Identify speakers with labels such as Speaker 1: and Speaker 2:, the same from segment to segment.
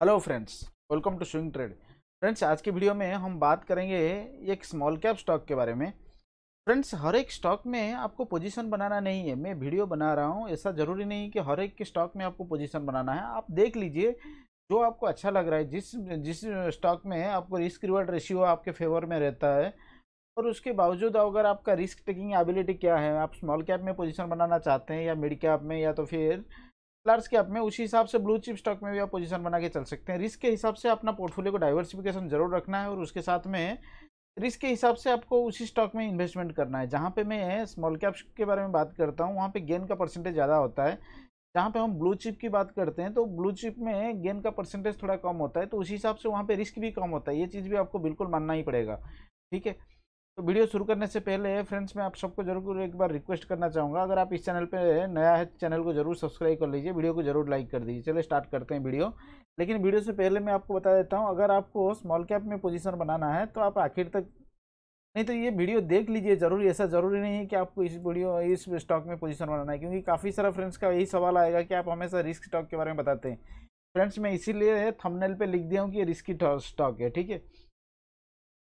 Speaker 1: Hello friends welcome to swing trade friends आज की video में हम बात करेंगे एक स्मॉल कैप स्टॉक के बारे में। फ्रेंड्स हर एक स्टॉक में आपको पोजीशन बनाना नहीं है। मैं वीडियो बना रहा हूँ। ऐसा ज़रूरी नहीं कि हर एक के स्टॉक में आपको पोजीशन बनाना है। आप देख लीजिए, जो आपको अच्छा लग रहा है, जिस जिस स्टॉक में आपको रिस्क रिवर्ड रेशियो आपके फेवर में रहता है, और उसके बावजूद अगर आपका रिस्क टेकिंग एबिलिटी क्या है? आप स्मॉल कैप में पोजीशन बनाना चाहते हैं या मिड कैप में या तो फिर लार्ज कैप में, उसी हिसाब से ब्लू चिप स्टॉक में भी आप पोजीशन बना के चल सकते हैं। रिस्क के हिसाब से अपना पोर्टफोलियो को डाइवर्सिफिकेशन ज़रूर रखना है और उसके साथ में रिस्क के हिसाब से आपको उसी स्टॉक में इन्वेस्टमेंट करना है। जहाँ पे मैं स्मॉल कैप के बारे में बात करता हूँ, वहाँ पे गेन का परसेंटेज ज़्यादा होता है। जहाँ पे हम ब्लू चिप की बात करते हैं तो ब्लू चिप में गेन का परसेंटेज थोड़ा कम होता है तो उसी हिसाब से वहाँ पे रिस्क भी कम होता है। ये चीज़ भी आपको बिल्कुल मानना ही पड़ेगा। ठीक है? तो वीडियो शुरू करने से पहले फ्रेंड्स मैं आप सबको ज़रूर एक बार रिक्वेस्ट करना चाहूँगा। अगर आप इस चैनल पे नया है चैनल को ज़रूर सब्सक्राइब कर लीजिए, वीडियो को ज़रूर लाइक कर दीजिए। चलिए स्टार्ट करते हैं वीडियो। लेकिन वीडियो से पहले मैं आपको बता देता हूँ, अगर आपको स्मॉल कैप में पोजिशन बनाना है तो आप आखिर तक, नहीं तो ये वीडियो देख लीजिए ज़रूर। ऐसा ज़रूरी नहीं है कि आपको इस वीडियो, इस स्टॉक में पोजीशन बनाना है, क्योंकि काफ़ी सारा फ्रेंड्स का यही सवाल आएगा कि आप हमेशा रिस्क स्टॉक के बारे में बताते हैं। फ्रेंड्स मैं इसीलिए थंबनेल पे लिख दिया हूँ कि रिस्की स्टॉक है, ठीक है?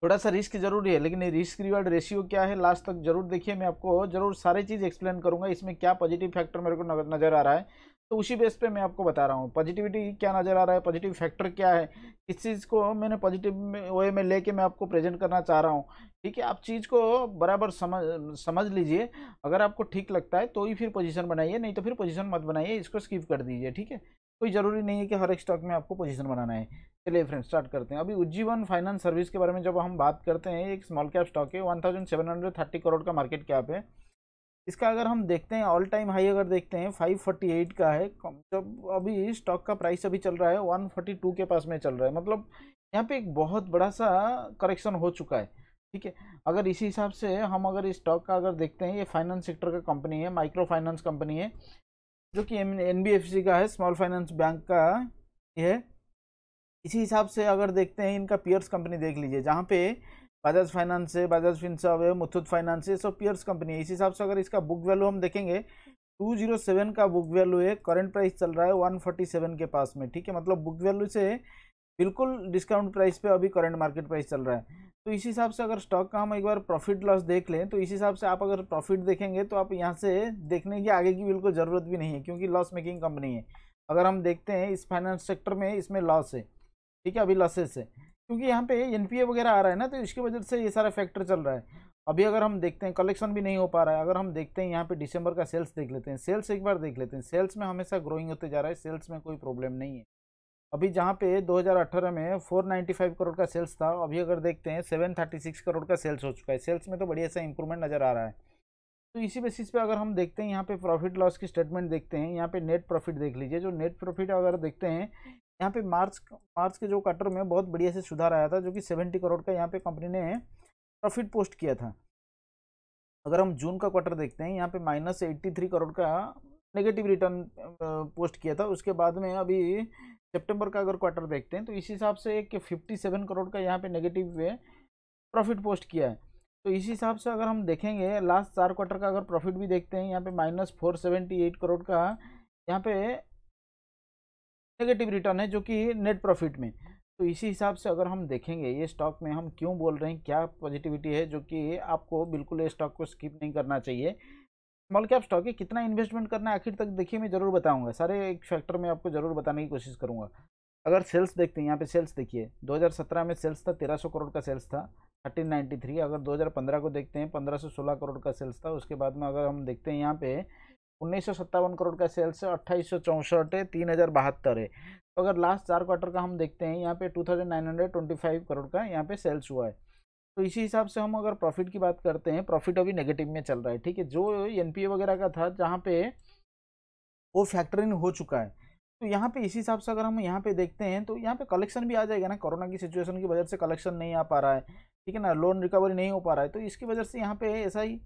Speaker 1: थोड़ा सा रिस्क ज़रूरी है लेकिन रिस्क रिवार्ड रेशियो क्या है लास्ट तक ज़रूर देखिए, मैं आपको ज़रूर सारी चीज़ एक्सप्लेन करूँगा, इसमें क्या पॉजिटिव फैक्टर मेरे को नज़र आ रहा है। तो उसी बेस पे मैं आपको बता रहा हूँ पॉजिटिविटी क्या नज़र आ रहा है पॉजिटिव फैक्टर क्या है, इस चीज़ को मैंने पॉजिटिव वे में लेके मैं आपको प्रेजेंट करना चाह रहा हूँ। ठीक है, आप चीज़ को बराबर समझ समझ लीजिए, अगर आपको ठीक लगता है तो ही फिर पोजीशन बनाइए, नहीं तो फिर पोजीशन मत बनाइए, इसको स्किप कर दीजिए, ठीक है। कोई ज़रूरी नहीं है कि हर एक स्टॉक में आपको पोजीशन बनाना है। चलिए फ्रेंड स्टार्ट करते हैं। अभी उज्जीवन फाइनेंस सर्विस के बारे में जब हम बात करते हैं एक स्मॉल कैप स्टॉक है one thousand seven hundred thirty crore का मार्केट कैप है। इसका अगर हम देखते हैं ऑल टाइम हाई अगर देखते हैं फाइव फोर्टी एट का है। जब अभी स्टॉक का प्राइस अभी चल रहा है वन फोर्टी टू के पास में चल रहा है। मतलब यहाँ पे एक बहुत बड़ा सा करेक्शन हो चुका है, ठीक है? अगर इसी हिसाब से हम अगर इस स्टॉक का अगर देखते हैं, ये फाइनेंस सेक्टर का कंपनी है माइक्रो फाइनेंस कंपनी है, जो कि एन का है स्मॉल फाइनेंस बैंक का है। इसी हिसाब से अगर देखते हैं, इनका पियर्स कंपनी देख लीजिए, जहाँ पे बजाज फाइनेंस है बजाज फिनसर्व है मुथुत फाइनेंस है सब पियर्स कंपनी है। इस हिसाब से अगर इसका बुक वैल्यू हम देखेंगे 207 का बुक वैल्यू है करंट प्राइस चल रहा है 147 के पास में, ठीक है? मतलब बुक वैल्यू से बिल्कुल डिस्काउंट प्राइस पे अभी करंट मार्केट प्राइस चल रहा है। तो इस हिसाब से अगर स्टॉक का हम एक बार प्रॉफिट लॉस देख लें तो इस हिसाब से आप अगर प्रॉफिट देखेंगे तो आप यहाँ से देखने की आगे की बिल्कुल ज़रूरत भी नहीं है, क्योंकि लॉस मेकिंग कंपनी है। अगर हम देखते हैं, इस फाइनेंस सेक्टर में इसमें लॉस है। ठीक है, अभी लॉसेस है। क्योंकि यहाँ पे एनपीए वगैरह आ रहा है ना तो इसकी वजह से ये सारा फैक्टर चल रहा है। अभी अगर हम देखते हैं कलेक्शन भी नहीं हो पा रहा है। अगर हम देखते हैं, यहाँ पे दिसंबर का सेल्स देख लेते हैं। सेल्स एक बार देख लेते हैं। सेल्स में हमेशा ग्रोइंग होते जा रहा है। सेल्स में कोई प्रॉब्लम नहीं है। अभी जहाँ पे 2018 में 495 करोड़ का सेल्स था, अभी अगर देखते हैं 736 करोड़ का सेल्स हो चुका है। सेल्स में तो बढ़िया सा इंप्रूवमेंट नज़र आ रहा है। तो इसी बेसिस पे अगर हम देखते हैं, यहाँ पे प्रॉफिट लॉस की स्टेटमेंट देखते हैं। यहाँ पे नेट प्रॉफिट देख लीजिए। जो नेट प्रॉफिट अगर देखते हैं यहाँ पे मार्च मार्च के जो क्वार्टर में बहुत बढ़िया से सुधार आया था, जो कि सेवेंटी करोड़ का यहाँ पे कंपनी ने प्रॉफिट पोस्ट किया था। अगर हम जून का क्वार्टर देखते हैं, यहाँ पे माइनस एट्टी थ्री करोड़ का नेगेटिव रिटर्न पोस्ट किया था। उसके बाद में अभी सितंबर का अगर क्वार्टर देखते हैं तो इस हिसाब से एक फिफ्टी सेवन करोड़ का यहाँ पे नेगेटिव प्रॉफिट पोस्ट किया है। तो इस हिसाब से अगर हम देखेंगे लास्ट चार क्वार्टर का अगर प्रॉफिट भी देखते हैं, यहाँ पे minus four seventy eight crore का यहाँ पे नेगेटिव रिटर्न है जो कि नेट प्रॉफिट में। तो इसी हिसाब से अगर हम देखेंगे, ये स्टॉक में हम क्यों बोल रहे हैं, क्या पॉजिटिविटी है, जो कि आपको बिल्कुल ये स्टॉक को स्किप नहीं करना चाहिए। स्मॉल कैप स्टॉक है, कितना इन्वेस्टमेंट करना है, आखिर तक देखिए, मैं ज़रूर बताऊँगा। सारे एक फैक्टर में आपको ज़रूर बताने की कोशिश करूँगा। अगर सेल्स देखते हैं, यहाँ पे सेल्स देखिए 2017 में सेल्स था 1300 करोड़ का सेल्स था 1393 अगर 2015 को देखते हैं 1516 करोड़ का सेल्स था, उसके बाद में अगर हम देखते हैं, यहाँ पे उन्नीस सौ सत्तावन करोड़ का सेल्स है, अट्ठाईस सौ चौंसठ है, तीन हज़ार बहत्तर है। तो अगर लास्ट चार क्वार्टर का हम देखते हैं, यहाँ पे two thousand nine hundred twenty five crore का यहाँ पे सेल्स हुआ है। तो इसी हिसाब से हम अगर प्रॉफिट की बात करते हैं प्रॉफिट अभी नेगेटिव में चल रहा है, ठीक है? जो एनपीए वगैरह का था, जहाँ पे वो फैक्टरिंग हो चुका है। तो यहाँ पे इसी हिसाब से अगर हम यहाँ पे देखते हैं तो यहाँ पे कलेक्शन भी आ जाएगा ना, कोरोना की सिचुएशन की वजह से कलेक्शन नहीं आ पा रहा है, ठीक है ना? लोन रिकवरी नहीं हो पा रहा है तो इसकी वजह से यहाँ पे ऐसा ही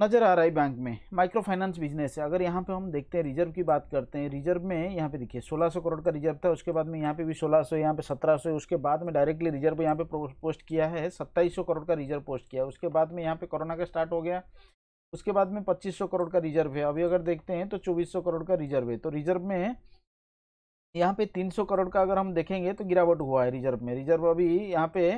Speaker 1: नज़र आ रहा है बैंक में माइक्रो फाइनेंस बिज़नेस है। अगर यहाँ पे हम देखते हैं, रिज़र्व की बात करते हैं, रिज़र्व में यहाँ पे देखिए 1600 करोड़ का रिज़र्व था, उसके बाद में यहाँ पे भी 1600 यहाँ पे 1700 उसके बाद में डायरेक्टली रिज़र्व यहाँ पे पोस्ट किया है 2700 करोड़ का रिज़र्व पोस्ट किया उसके बाद में यहाँ पे कोरोना का स्टार्ट हो गया, उसके बाद में पच्चीस करोड़ का रिज़र्व है। अभी अगर देखते हैं तो चौबीस करोड़ का रिज़र्व है। तो रिज़र्व में यहाँ पे 300 करोड़ का अगर हम देखेंगे तो गिरावट हुआ है रिज़र्व में। रिज़र्व अभी यहाँ पे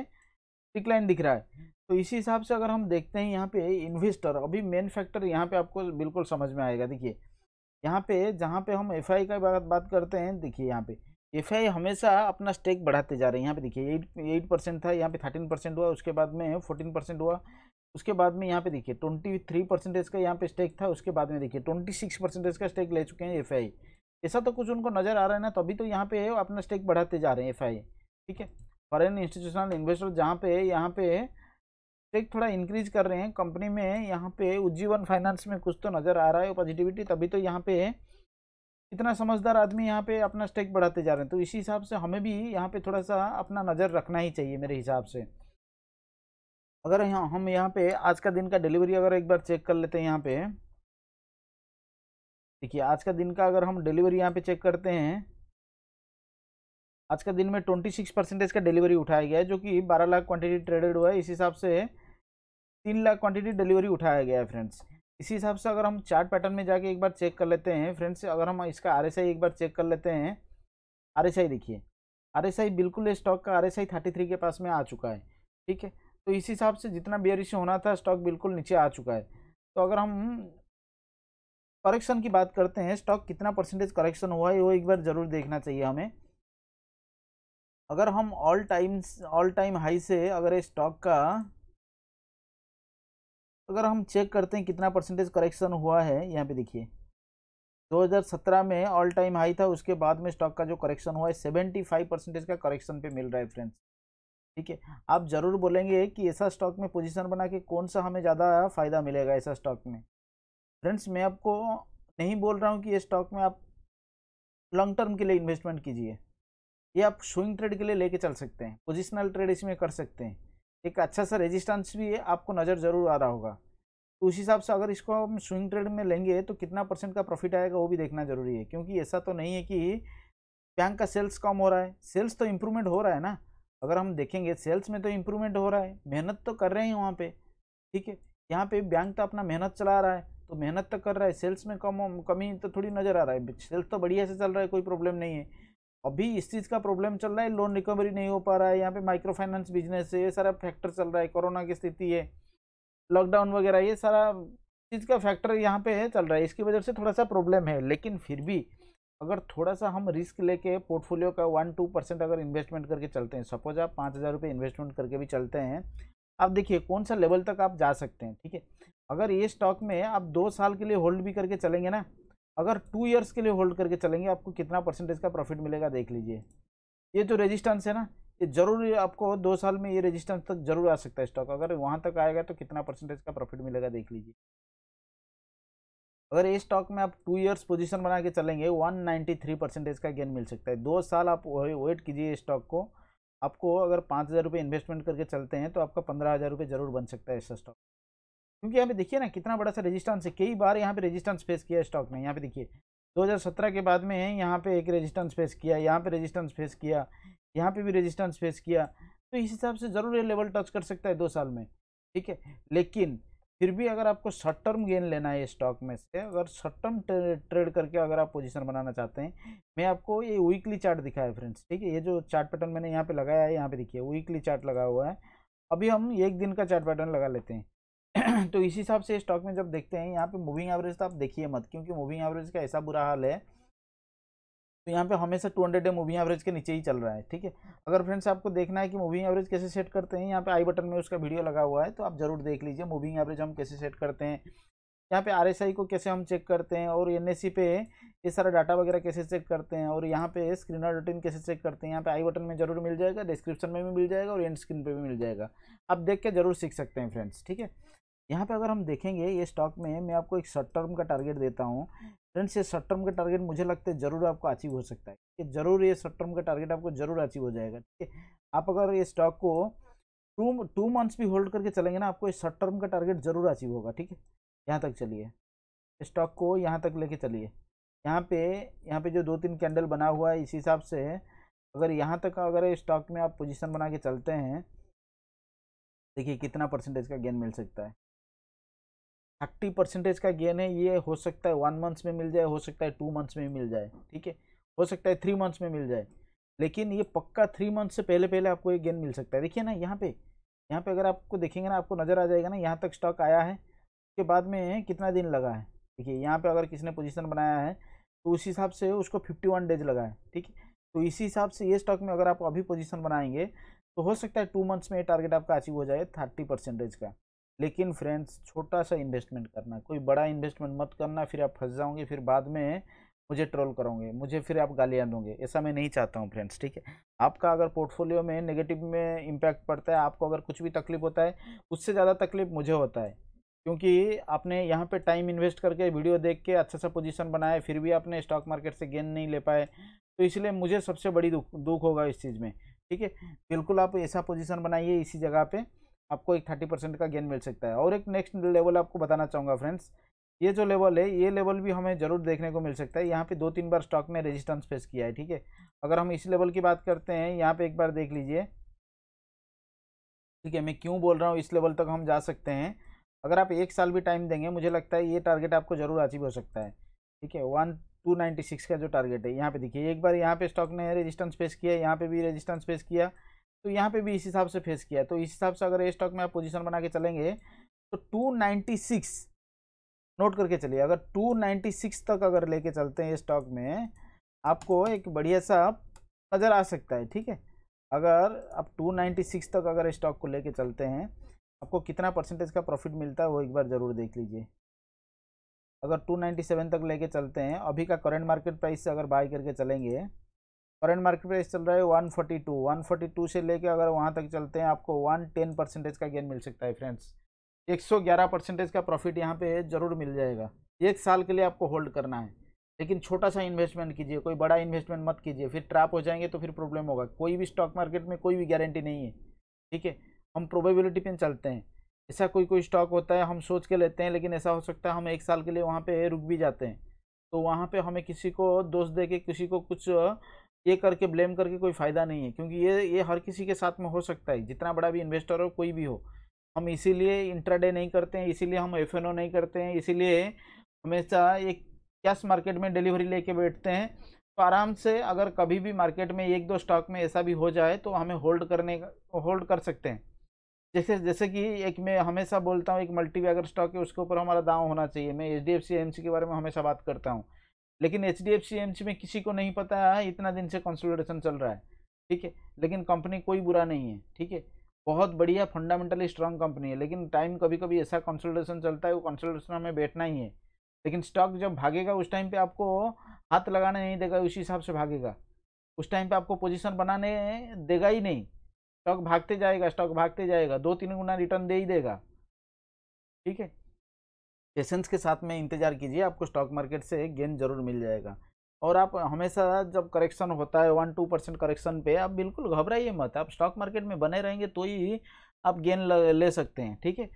Speaker 1: डिक्लाइन दिख रहा है। तो इसी हिसाब से अगर हम देखते हैं यहाँ पे इन्वेस्टर अभी मेन फैक्टर यहाँ पे आपको बिल्कुल समझ में आएगा देखिए यहाँ पे जहाँ पे हम एफआई का बात बात करते हैं देखिए यहाँ पे एफआई हमेशा अपना स्टेक बढ़ाते जा रहे हैं यहाँ पे देखिए एट एट परसेंट था यहाँ पे थर्टीन परसेंट हुआ उसके बाद में फोर्टीन परसेंट हुआ उसके बाद में यहाँ पे देखिए ट्वेंटी थ्री परसेंटेज का यहाँ पे स्टेक था उसके बाद में देखिए ट्वेंटी सिक्स परसेंटेज का स्टेक ले चुके हैं एफ़ ऐसा तो कुछ उनको नज़र आ रहा है ना तभी तो यहाँ पे अपना स्टेक बढ़ाते जा रहे हैं एफ़ ठीक है फॉरेन इंस्टीट्यूशनल इन्वेस्टर जहाँ पे यहाँ पे स्टेक थोड़ा इंक्रीज कर रहे हैं कंपनी में, यहाँ पे उज्जीवन फाइनेंस में कुछ तो नज़र आ रहा है पॉजिटिविटी तभी तो यहाँ पे इतना समझदार आदमी यहाँ पे अपना स्टेक बढ़ाते जा रहे हैं। तो इसी हिसाब से हमें भी यहाँ पे थोड़ा सा अपना नज़र रखना ही चाहिए मेरे हिसाब से। अगर यहाँ, हम यहाँ पे आज का दिन का डिलीवरी अगर एक बार चेक कर लेते हैं यहाँ पे। देखिए, आज का दिन का अगर हम डिलीवरी यहाँ पे चेक करते हैं, आज का दिन में ट्वेंटी सिक्स परसेंटेज का डिलीवरी उठाया गया है, जो कि बारह लाख क्वांटिटी ट्रेडेड हुआ है। इस हिसाब से तीन लाख क्वांटिटी डिलीवरी उठाया गया है फ्रेंड्स इसी हिसाब से अगर हम चार्ट पैटर्न में जाके एक बार चेक कर लेते हैं फ्रेंड्स अगर हम इसका आर एक बार चेक कर लेते हैं आर देखिए. आर बिल्कुल स्टॉक का आर थ्री के पास में आ चुका है, ठीक है? तो इस हिसाब से जितना बियरिश होना था स्टॉक बिल्कुल नीचे आ चुका है. तो अगर हम करेक्शन की बात करते हैं स्टॉक कितना परसेंटेज करेक्शन हुआ है, वो एक बार ज़रूर देखना चाहिए हमें. अगर हम all time all time high से अगर स्टॉक का अगर हम चेक करते हैं कितना परसेंटेज करेक्शन हुआ है, यहाँ पे देखिए। 2017 में ऑल टाइम हाई था, उसके बाद में स्टॉक का जो करेक्शन हुआ है 75 परसेंटेज का करेक्शन पे मिल रहा है फ्रेंड्स ठीक है? आप ज़रूर बोलेंगे कि ऐसा स्टॉक में पोजीशन बना के कौन सा हमें ज़्यादा फ़ायदा मिलेगा ऐसा स्टॉक में। फ्रेंड्स मैं आपको नहीं बोल रहा हूँ कि ये स्टॉक में आप लॉन्ग टर्म के लिए इन्वेस्टमेंट कीजिए। ये आप स्विंग ट्रेड के लिए लेके चल सकते हैं पोजिशनल ट्रेड इसमें कर सकते हैं। एक अच्छा सा रेजिस्टेंस भी है, आपको नज़र ज़रूर आ रहा होगा। तो उस हिसाब से अगर इसको हम स्विंग ट्रेड में लेंगे तो कितना परसेंट का प्रॉफिट आएगा वो भी देखना ज़रूरी है, क्योंकि ऐसा तो नहीं है कि बैंक का सेल्स कम हो रहा है। सेल्स तो इम्प्रूवमेंट हो रहा है ना। अगर हम देखेंगे सेल्स में तो इम्प्रूवमेंट हो रहा है। मेहनत तो कर रहे हैं वहाँ पे, ठीक है? यहाँ पे बैंक तो अपना मेहनत चला रहा है तो मेहनत तो कर रहा है। सेल्स में कम कमी तो थोड़ी नज़र आ रहा है। सेल्स तो बढ़िया से चल रहा है, कोई प्रॉब्लम नहीं है। अभी इस चीज़ का प्रॉब्लम चल रहा है लोन रिकवरी नहीं हो पा रहा है, यहाँ पे माइक्रो फाइनेंस बिज़नेस है, ये सारा फैक्टर चल रहा है कोरोना की स्थिति है लॉकडाउन वगैरह, ये सारा चीज़ का फैक्टर यहाँ पे है, चल रहा है, इसकी वजह से थोड़ा सा प्रॉब्लम है, लेकिन फिर भी अगर थोड़ा सा हम रिस्क लेके पोर्टफोलियो का वन टू परसेंट अगर इन्वेस्टमेंट करके चलते हैं सपोज़ आप पाँच हज़ार रुपये इन्वेस्टमेंट करके भी चलते हैं, आप देखिए कौन सा लेवल तक आप जा सकते हैं, ठीक है? अगर ये स्टॉक में आप दो साल के लिए होल्ड भी करके चलेंगे ना अगर टू ईयर्स के लिए होल्ड करके चलेंगे, आपको कितना परसेंटेज का प्रॉफिट मिलेगा देख लीजिए। ये जो रेजिस्टेंस है ना, ये ज़रूर आपको दो साल में ये रेजिस्टेंस तक ज़रूर आ सकता है स्टॉक अगर वहाँ तक आएगा तो कितना परसेंटेज का प्रॉफिट मिलेगा देख लीजिए। अगर ये स्टॉक में आप टू इयर्स पोजीशन बना के चलेंगे 193 परसेंटेज का गेन मिल सकता है। दो साल आप वेट कीजिए स्टॉक को। आपको अगर पाँच हज़ार रुपये इन्वेस्टमेंट करके चलते हैं तो आपका पंद्रह हज़ार रुपये ज़रूर बन सकता है ऐसा स्टॉक क्योंकि यहाँ पे देखिए ना, कितना बड़ा सा रेजिस्टेंस है। कई बार यहाँ पे रेजिस्टेंस फेस किया स्टॉक ने। यहाँ पे देखिए 2017 के बाद में यहाँ पे एक रेजिस्टेंस फेस किया, यहाँ पे रेजिस्टेंस फेस किया, यहाँ पे भी रेजिस्टेंस फेस किया। तो इस हिसाब से ज़रूर ये लेवल टच कर सकता है दो साल में, ठीक है? लेकिन फिर भी अगर आपको शॉर्ट टर्म गेन लेना है स्टॉक में से, अगर शॉर्ट टर्म ट्रेड करके अगर आप पोजीशन बनाना चाहते हैं, मैं आपको ये वीकली चार्ट दिखाया फ्रेंड्स ठीक है? ये जो चार्ट पैटर्न मैंने यहाँ पे लगाया है, यहाँ पे देखिए वीकली चार्ट लगा हुआ है। अभी हम एक दिन का चार्ट पैटर्न लगा लेते हैं। तो इस हिसाब से स्टॉक में जब देखते हैं, यहाँ पे मूविंग एवरेज तो आप देखिए मत, क्योंकि मूविंग एवरेज का ऐसा बुरा हाल है। तो यहाँ पे हमेशा 200 डे मूविंग एवरेज के नीचे ही चल रहा है, ठीक है? अगर फ्रेंड्स आपको देखना है कि मूविंग एवरेज कैसे सेट करते हैं, यहाँ पे आई बटन में उसका वीडियो लगा हुआ है तो आप ज़रूर देख लीजिए मूविंग एवरेज हम कैसे सेट करते हैं। यहाँ पे आर को कैसे हम चेक करते हैं और एन पे ये सारा डाटा वगैरह कैसे चेक करते हैं और यहाँ पे स्क्रीनर रूटीन कैसे चेक करते हैं, यहाँ पे आई बटन में ज़रूर मिल जाएगा डिस्क्रिप्शन में भी मिल जाएगा और एंड स्क्रीन पे भी मिल जाएगा। आप देख के ज़रूर सीख सकते हैं फ्रेंड्स ठीक है? यहाँ पे अगर हम देखेंगे ये स्टॉक में मैं आपको एक शॉर्ट टर्म का टारगेट देता हूँ। फ्रेंड्स ये शॉर्ट टर्म का टारगेट मुझे लगता है ज़रूर आपको अचीव हो सकता है। कि ज़रूर ये शॉर्ट टर्म का टारगेट आपको ज़रूर अचीव हो जाएगा। ठीक है, आप अगर ये स्टॉक को टू टू मंथ्स भी होल्ड करके चलेंगे ना, आपको ये शॉर्ट टर्म का टारगेट ज़रूर अचीव होगा। ठीक है, यहाँ तक चलिए। स्टॉक को यहाँ तक लेके चलिए। यहाँ पे यहाँ पे जो दो तीन कैंडल बना हुआ है, इस हिसाब से अगर यहाँ तक अगर स्टॉक में आप पोजीशन बना के चलते हैं, देखिए कितना परसेंटेज का गेन मिल सकता है। थर्टी परसेंटेज का गेन है, ये हो सकता है वन मंथ्स में मिल जाए, हो सकता है टू मंथ्स में मिल जाए, ठीक है? हो सकता है थ्री मंथ्स में मिल जाए, लेकिन ये पक्का थ्री मंथ से पहले पहले आपको ये गेन मिल सकता है। देखिए ना, यहाँ पे यहाँ पे अगर आपको देखेंगे ना, आपको नज़र आ जाएगा ना, यहाँ तक स्टॉक आया है, उसके बाद में कितना दिन लगा है? देखिए, यहाँ पे अगर किसी ने पोजीशन बनाया है तो उस हिसाब से उसको फिफ्टी वन डेज़ लगा है, ठीक है? तो इसी हिसाब से ये स्टॉक में अगर आप अभी पोजीशन बनाएँगे तो हो सकता है टू मंथ्स में ये टारगेट आपका अचीव हो जाए थर्टी परसेंटेज का। लेकिन फ्रेंड्स छोटा सा इन्वेस्टमेंट करना, कोई बड़ा इन्वेस्टमेंट मत करना, फिर आप फंस जाओगे, फिर बाद में मुझे ट्रोल करोगे, मुझे फिर आप गालियाँ दोगे, ऐसा मैं नहीं चाहता हूँ फ्रेंड्स ठीक है? आपका अगर पोर्टफोलियो में नेगेटिव में इम्पैक्ट पड़ता है, आपको अगर कुछ भी तकलीफ़ होता है, उससे ज़्यादा तकलीफ़ मुझे होता है, क्योंकि आपने यहाँ पे टाइम इन्वेस्ट करके वीडियो देख के अच्छा सा पोजीशन बनाया, फिर भी आपने स्टॉक मार्केट से गेन नहीं ले पाए तो इसलिए मुझे सबसे बड़ी दुख दुख होगा इस चीज़ में, ठीक है? बिल्कुल आप ऐसा पोजीशन बनाइए इसी जगह पे आपको एक थर्टी परसेंट का गेन मिल सकता है। और एक नेक्स्ट लेवल आपको बताना चाहूँगा फ्रेंड्स ये जो लेवल है, ये लेवल भी हमें ज़रूर देखने को मिल सकता है। यहाँ पे दो तीन बार स्टॉक में रेजिस्टेंस फेस किया है, ठीक है? अगर हम इस लेवल की बात करते हैं, यहाँ पे एक बार देख लीजिए। ठीक है, मैं क्यों बोल रहा हूँ, इस लेवल तक हम जा सकते हैं। अगर आप एक साल भी टाइम देंगे, मुझे लगता है ये टारगेट आपको ज़रूर अचीव हो सकता है। ठीक है वन टू नाइन्टी सिक्स का जो टारगेट है, यहाँ पे देखिए, एक बार यहाँ पे स्टॉक ने रेजिस्टेंस फेस किया, यहाँ पे भी रेजिस्टेंस फेस किया। तो यहाँ पे भी इस हिसाब से फेस किया तो इस हिसाब से अगर ये स्टॉक में आप पोजीशन बना के चलेंगे तो टू नाइन्टी सिक्स नोट करके चलिए। अगर टू नाइन्टी सिक्स तक अगर लेके चलते हैं स्टॉक में, आपको एक बढ़िया सा नज़र आ सकता है, ठीक है? अगर आप टू नाइन्टी सिक्स तक अगर स्टॉक को लेके चलते हैं, आपको कितना परसेंटेज का प्रॉफिट मिलता है वो एक बार ज़रूर देख लीजिए। अगर 297 तक लेके चलते हैं, अभी का करंट मार्केट प्राइस से अगर बाई करके चलेंगे करंट मार्केट प्राइस चल रहा है 142 142 से लेके अगर वहाँ तक चलते हैं, आपको 110 परसेंटेज का गेन मिल सकता है फ्रेंड्स 111 परसेंटेज का प्रॉफिट यहाँ पे ज़रूर मिल जाएगा। एक साल के लिए आपको होल्ड करना है। लेकिन छोटा सा इन्वेस्टमेंट कीजिए, कोई बड़ा इन्वेस्टमेंट मत कीजिए, फिर ट्रैप हो जाएँगे तो फिर प्रॉब्लम होगा। कोई भी स्टॉक मार्केट में कोई भी गारंटी नहीं है। ठीक है? हम प्रोबेबिलिटी पे चलते हैं। ऐसा कोई कोई स्टॉक होता है, हम सोच के लेते हैं, लेकिन ऐसा हो सकता है हम एक साल के लिए वहाँ पे रुक भी जाते हैं। तो वहाँ पे हमें किसी को दोष दे के किसी को कुछ ये करके ब्लेम करके कोई फ़ायदा नहीं है, क्योंकि ये ये हर किसी के साथ में हो सकता है, जितना बड़ा भी इन्वेस्टर हो, कोई भी हो। हम इसीलिए इंट्राडे नहीं करते हैं, इसीलिए हम एफएनओ नहीं करते हैं, इसीलिए हमेशा एक कैश मार्केट में डिलीवरी लेके बैठते हैं। तो आराम से अगर कभी भी मार्केट में एक दो स्टॉक में ऐसा भी हो जाए तो हमें होल्ड करने का, होल्ड कर सकते हैं। जैसे जैसे कि एक मैं हमेशा बोलता हूँ, एक मल्टी अगर स्टॉक है, उसके ऊपर हमारा दाव होना चाहिए। मैं H D F C M C के बारे में हमेशा बात करता हूँ। लेकिन H D F C M C में किसी को नहीं पता है इतना दिन से कंसोलिडेशन चल रहा है। ठीक है? लेकिन कंपनी कोई बुरा नहीं है, ठीक है? बहुत बढ़िया फंडामेंटली स्ट्रांग कंपनी है, लेकिन टाइम कभी कभी ऐसा कंसोलिडेशन चलता है, वो कंसोलिडेशन हमें बैठना ही है। लेकिन स्टॉक जब भागेगा, उस टाइम पे आपको हाथ लगाने नहीं देगा, उसी हिसाब से भागेगा। उस टाइम पे आपको पोजीशन बनाने देगा ही नहीं। स्टॉक भागते जाएगा स्टॉक भागते जाएगा दो तीन गुना रिटर्न दे ही देगा। ठीक है? पेशेंस के साथ में इंतज़ार कीजिए, आपको स्टॉक मार्केट से गेन ज़रूर मिल जाएगा। और आप हमेशा जब करेक्शन होता है, वन टू परसेंट करेक्शन पे, आप बिल्कुल घबराइए मत। आप स्टॉक मार्केट में बने रहेंगे तो ही आप गेन ले सकते हैं, ठीक है?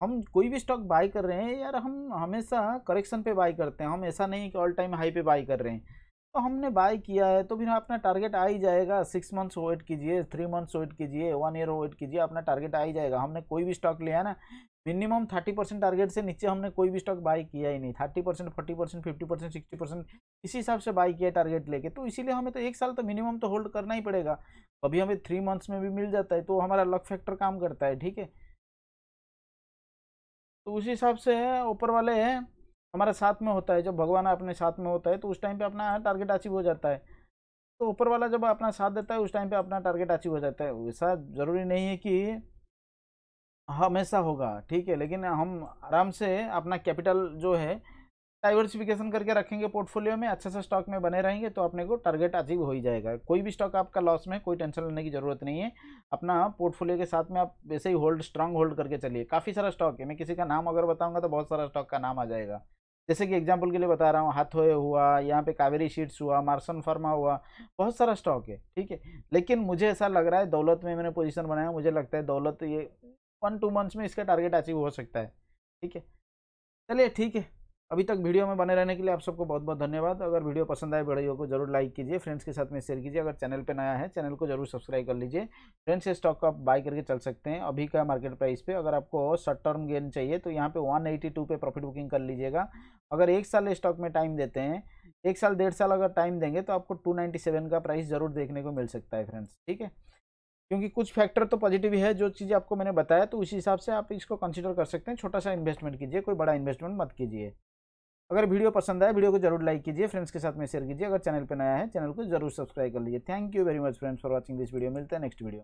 Speaker 1: हम कोई भी स्टॉक बाई कर रहे हैं यार, हम हमेशा करेक्शन पे बाई करते हैं। हम ऐसा नहीं कि ऑल टाइम हाई पे बाई कर रहे हैं। तो हमने बाय किया है तो फिर अपना टारगेट आ ही जाएगा। सिक्स मंथ्स वेट कीजिए, थ्री मंथ्स वेट कीजिए, वन ईयर वेट कीजिए, अपना टारगेट आ ही जाएगा। हमने कोई भी स्टॉक लिया ना मिनिमम थर्टी परसेंट टारगेट से नीचे हमने कोई भी स्टॉक बाई किया ही नहीं। Thirty percent forty percent fifty percent sixty percent इसी हिसाब से बाई किया टारगेट लेके। तो इसीलिए हमें तो एक साल तो मिनिमम तो होल्ड करना ही पड़ेगा। अभी हमें थ्री मंथ्स में भी मिल जाता है तो हमारा लक फैक्टर काम करता है, ठीक है? तो उसी हिसाब से ऊपर वाले हमारे साथ में होता है। जब भगवान अपने साथ में होता है तो उस टाइम पे अपना टारगेट अचीव हो जाता है। तो ऊपर वाला जब अपना साथ देता है, उस टाइम पे अपना टारगेट अचीव हो जाता है। वैसा ज़रूरी नहीं है कि हमेशा होगा, ठीक है। लेकिन हम आराम से अपना कैपिटल जो है, डाइवर्सिफिकेशन करके रखेंगे पोर्टफोलियो में, अच्छे से स्टॉक में बने रहेंगे तो अपने को टारगेट अचीव हो ही जाएगा। कोई भी स्टॉक आपका लॉस में, कोई टेंशन लेने की ज़रूरत नहीं है। अपना पोर्टफोलियो के साथ में आप वैसे ही होल्ड, स्ट्रांग होल्ड करके चलिए। काफ़ी सारा स्टॉक है, मैं किसी का नाम अगर बताऊँगा तो बहुत सारा स्टॉक का नाम आ जाएगा। जैसे कि एग्ज़ाम्पल के लिए बता रहा हूँ, हाथोए हुआ, यहाँ पे कावेरी शीट्स हुआ, मार्सन फार्मा हुआ, बहुत सारा स्टॉक है, ठीक है। लेकिन मुझे ऐसा लग रहा है दौलत में मैंने पोजीशन बनाया, मुझे लगता है दौलत ये वन टू मंथ्स में इसका टारगेट अचीव हो सकता है। ठीक है? चलिए, ठीक है। अभी तक वीडियो में बने रहने के लिए आप सबको बहुत बहुत धन्यवाद। अगर वीडियो पसंद आए वीडियो को ज़रूर लाइक कीजिए फ्रेंड्स के साथ में शेयर कीजिए। अगर चैनल पे नया है चैनल को ज़रूर सब्सक्राइब कर लीजिए। फ्रेंड्स ये स्टॉक आप बाय करके चल सकते हैं अभी का मार्केट प्राइस पे। अगर आपको शॉर्ट टर्म गेन चाहिए तो यहाँ पे वन पे प्रॉफिट बुकिंग कर लीजिएगा। अगर एक साल स्टॉक में टाइम देते हैं, एक साल, डेढ़ साल अगर टाइम देंगे तो आपको टू का प्राइस ज़रूर देखने को मिल सकता है फ्रेंड्स ठीक है? क्योंकि कुछ फैक्टर तो पॉजिटिव है जो चीज़ आपको मैंने बताया तो उसी हिसाब से आप इसको कंसिडर कर सकते हैं। छोटा सा इन्वेस्टमेंट कीजिए, कोई बड़ा इन्वेस्टमेंट मत कीजिए। अगर वीडियो पसंद आए, वीडियो को ज़रूर लाइक कीजिए फ्रेंड्स के साथ में शेयर कीजिए। अगर चैनल पर नया है चैनल को ज़रूर सब्सक्राइब कर लीजिए। Thank you very much friends for watching this video मिलता है नेक्स्ट वीडियो